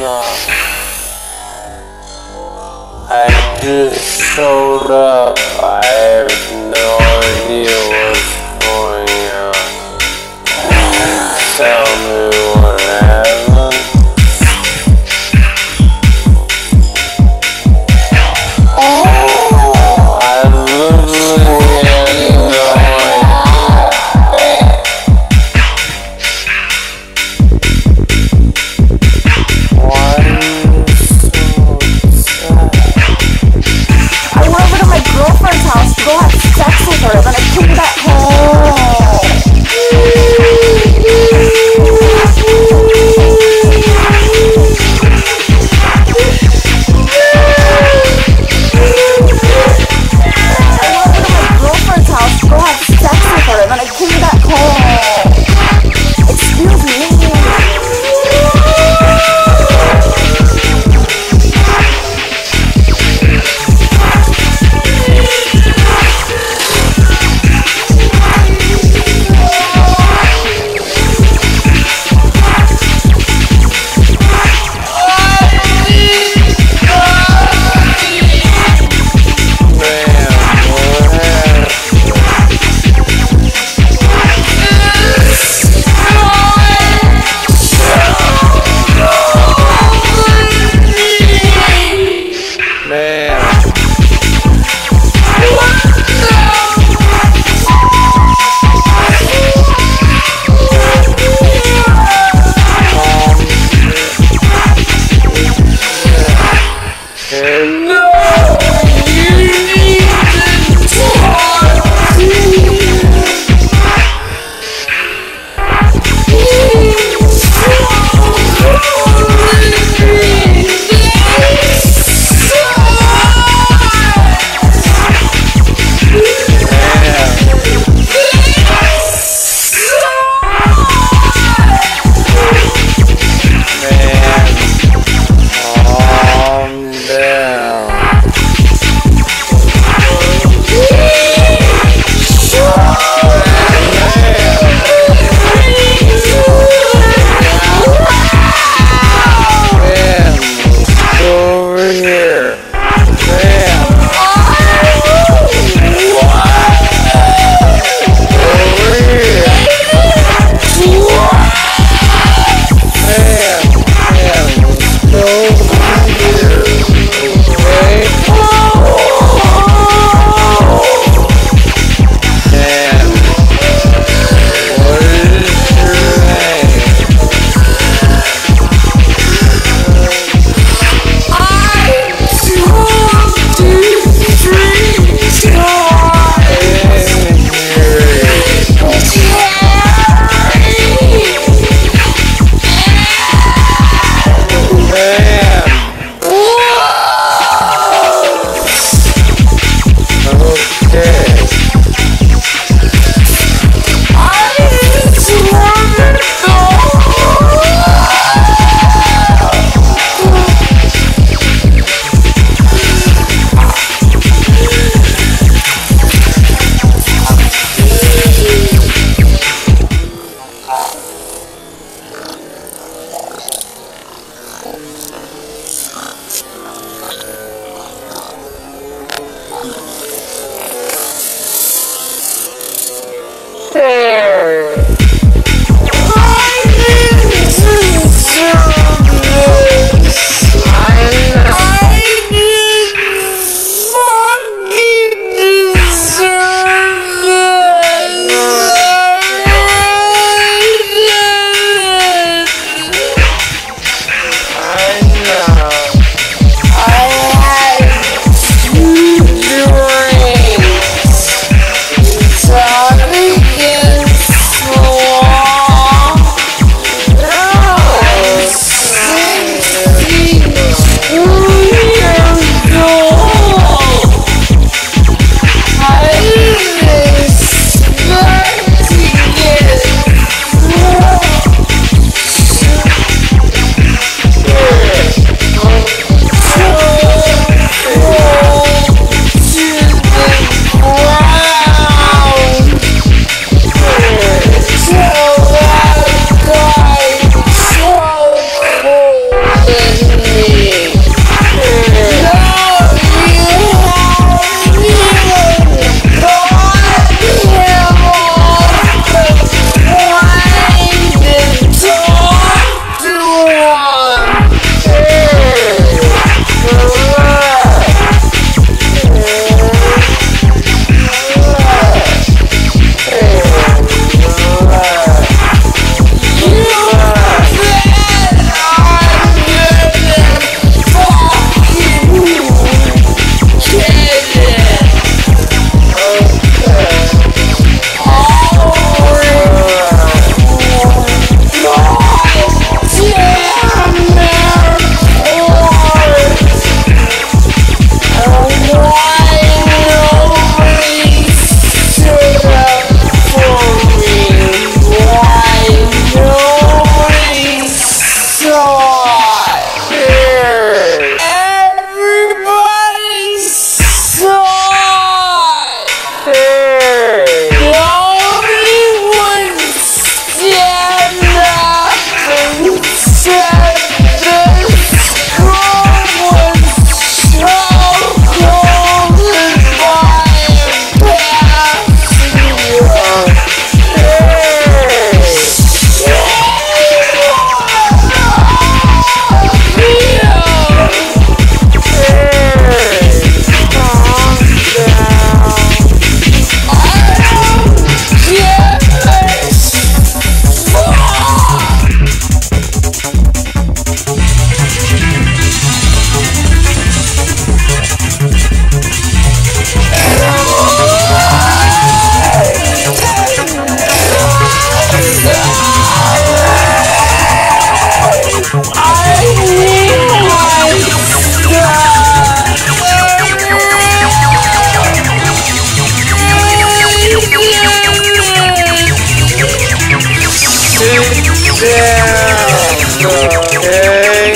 not. I just showed up. I have no idea what's Yeah.